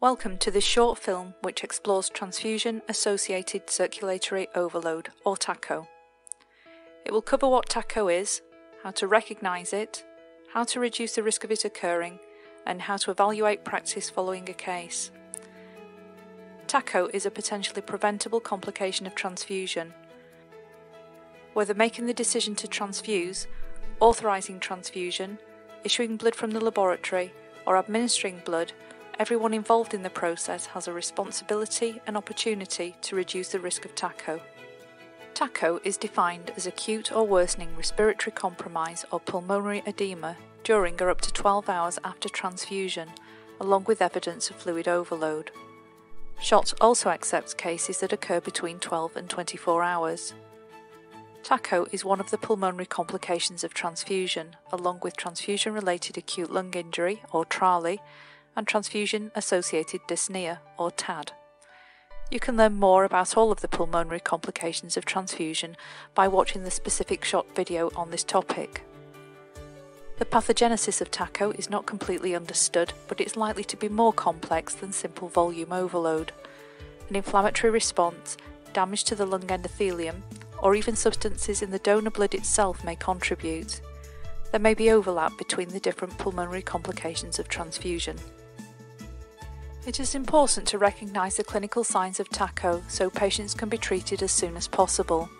Welcome to this short film which explores transfusion associated circulatory overload, or TACO. It will cover what TACO is, how to recognise it, how to reduce the risk of it occurring, and how to evaluate practice following a case. TACO is a potentially preventable complication of transfusion. Whether making the decision to transfuse, authorising transfusion, issuing blood from the laboratory, or administering blood, everyone involved in the process has a responsibility and opportunity to reduce the risk of TACO. TACO is defined as acute or worsening respiratory compromise or pulmonary edema during or up to 12 hours after transfusion, along with evidence of fluid overload. SHOT also accepts cases that occur between 12 and 24 hours. TACO is one of the pulmonary complications of transfusion, along with transfusion related acute lung injury, or TRALI, and transfusion associated dyspnea, or TAD. You can learn more about all of the pulmonary complications of transfusion by watching the specific SHOT video on this topic. The pathogenesis of TACO is not completely understood, but it's likely to be more complex than simple volume overload. An inflammatory response, damage to the lung endothelium, or even substances in the donor blood itself may contribute. There may be overlap between the different pulmonary complications of transfusion. It is important to recognise the clinical signs of TACO so patients can be treated as soon as possible.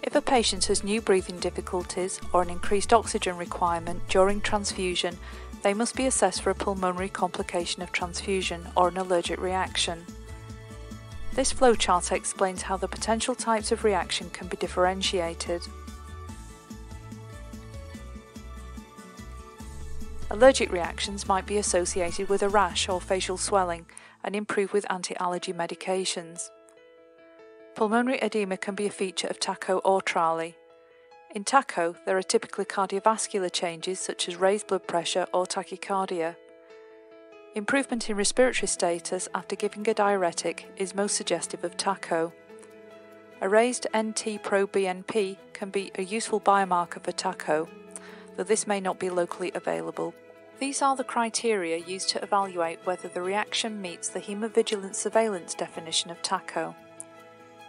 If a patient has new breathing difficulties or an increased oxygen requirement during transfusion, they must be assessed for a pulmonary complication of transfusion or an allergic reaction. This flowchart explains how the potential types of reaction can be differentiated. Allergic reactions might be associated with a rash or facial swelling and improve with anti-allergy medications. Pulmonary edema can be a feature of TACO or TRALI. In TACO, there are typically cardiovascular changes such as raised blood pressure or tachycardia. Improvement in respiratory status after giving a diuretic is most suggestive of TACO. A raised NT-proBNP can be a useful biomarker for TACO though this may not be locally available. These are the criteria used to evaluate whether the reaction meets the hemovigilance surveillance definition of TACO.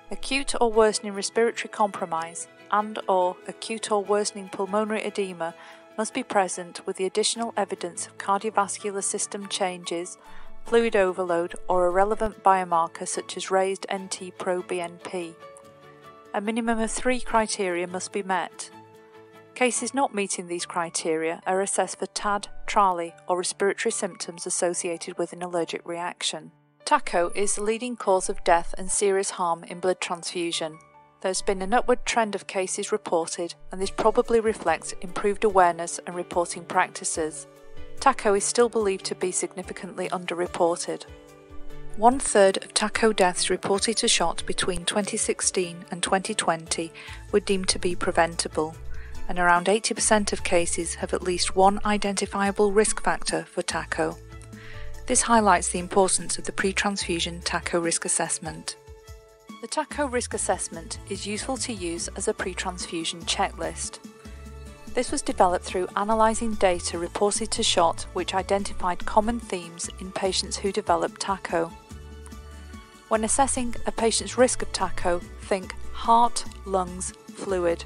Acute or worsening respiratory compromise and or acute or worsening pulmonary edema must be present with the additional evidence of cardiovascular system changes, fluid overload or a relevant biomarker such as raised NT-proBNP. A minimum of three criteria must be met Cases not meeting these criteria are assessed for TAD, TRALI, or respiratory symptoms associated with an allergic reaction. TACO is the leading cause of death and serious harm in blood transfusion. There's been an upward trend of cases reported, and this probably reflects improved awareness and reporting practices. TACO is still believed to be significantly underreported. One third of TACO deaths reported to SHOT between 2016 and 2020 were deemed to be preventable and around 80% of cases have at least one identifiable risk factor for TACO. This highlights the importance of the pre-transfusion TACO risk assessment. The TACO risk assessment is useful to use as a pre-transfusion checklist. This was developed through analysing data reported to SHOT which identified common themes in patients who developed TACO. When assessing a patient's risk of TACO, think heart, lungs, fluid.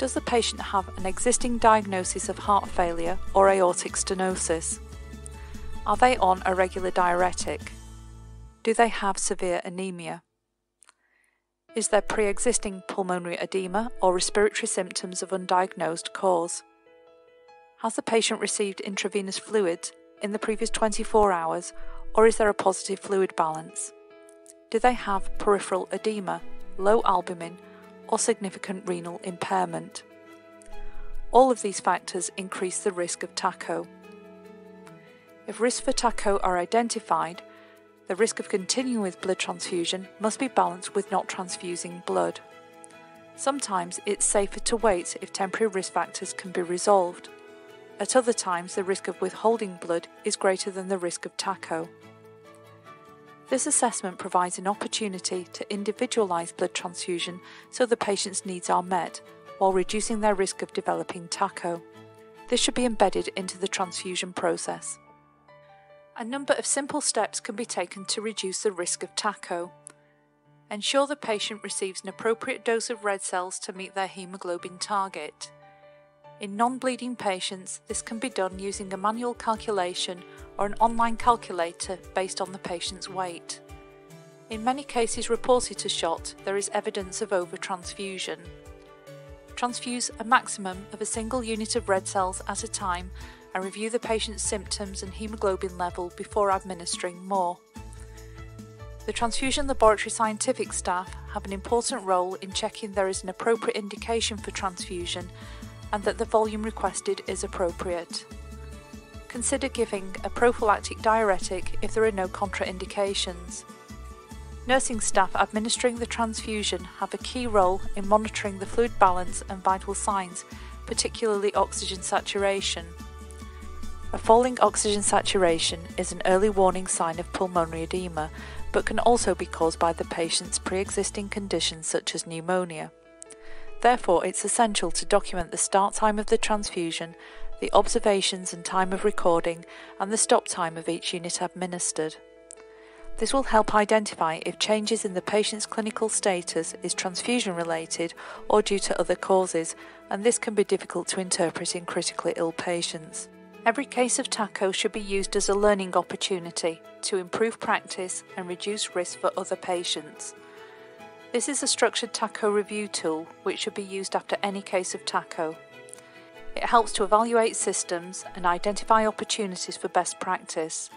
Does the patient have an existing diagnosis of heart failure or aortic stenosis? Are they on a regular diuretic? Do they have severe anemia? Is there pre existing pulmonary edema or respiratory symptoms of undiagnosed cause? Has the patient received intravenous fluids in the previous 24 hours or is there a positive fluid balance? Do they have peripheral edema, low albumin, or significant renal impairment. All of these factors increase the risk of TACO. If risks for TACO are identified, the risk of continuing with blood transfusion must be balanced with not transfusing blood. Sometimes it's safer to wait if temporary risk factors can be resolved. At other times, the risk of withholding blood is greater than the risk of TACO. This assessment provides an opportunity to individualise blood transfusion so the patient's needs are met, while reducing their risk of developing TACO. This should be embedded into the transfusion process. A number of simple steps can be taken to reduce the risk of TACO. Ensure the patient receives an appropriate dose of red cells to meet their haemoglobin target. In non-bleeding patients, this can be done using a manual calculation or an online calculator based on the patient's weight. In many cases reported to SHOT, there is evidence of overtransfusion. Transfuse a maximum of a single unit of red cells at a time and review the patient's symptoms and haemoglobin level before administering more. The transfusion laboratory scientific staff have an important role in checking there is an appropriate indication for transfusion and that the volume requested is appropriate. Consider giving a prophylactic diuretic if there are no contraindications. Nursing staff administering the transfusion have a key role in monitoring the fluid balance and vital signs, particularly oxygen saturation. A falling oxygen saturation is an early warning sign of pulmonary edema, but can also be caused by the patient's pre existing conditions such as pneumonia. Therefore, it's essential to document the start time of the transfusion, the observations and time of recording, and the stop time of each unit administered. This will help identify if changes in the patient's clinical status is transfusion related or due to other causes, and this can be difficult to interpret in critically ill patients. Every case of TACO should be used as a learning opportunity to improve practice and reduce risk for other patients. This is a structured TACO review tool which should be used after any case of TACO. It helps to evaluate systems and identify opportunities for best practice.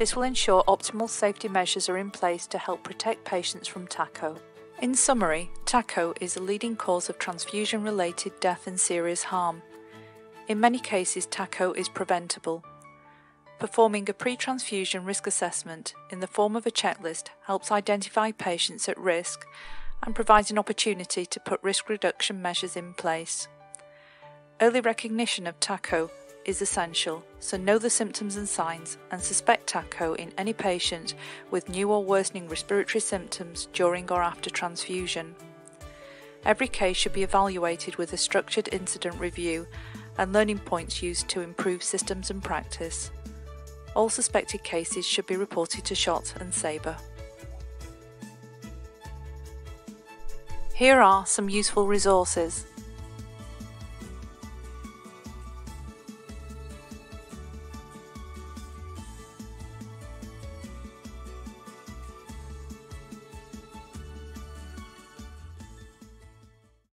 This will ensure optimal safety measures are in place to help protect patients from TACO. In summary, TACO is a leading cause of transfusion related death and serious harm. In many cases, TACO is preventable. Performing a pre transfusion risk assessment in the form of a checklist helps identify patients at risk and provides an opportunity to put risk reduction measures in place. Early recognition of TACO is essential, so know the symptoms and signs and suspect TACO in any patient with new or worsening respiratory symptoms during or after transfusion. Every case should be evaluated with a structured incident review and learning points used to improve systems and practice. All suspected cases should be reported to SHOT and SABRE. Here are some useful resources.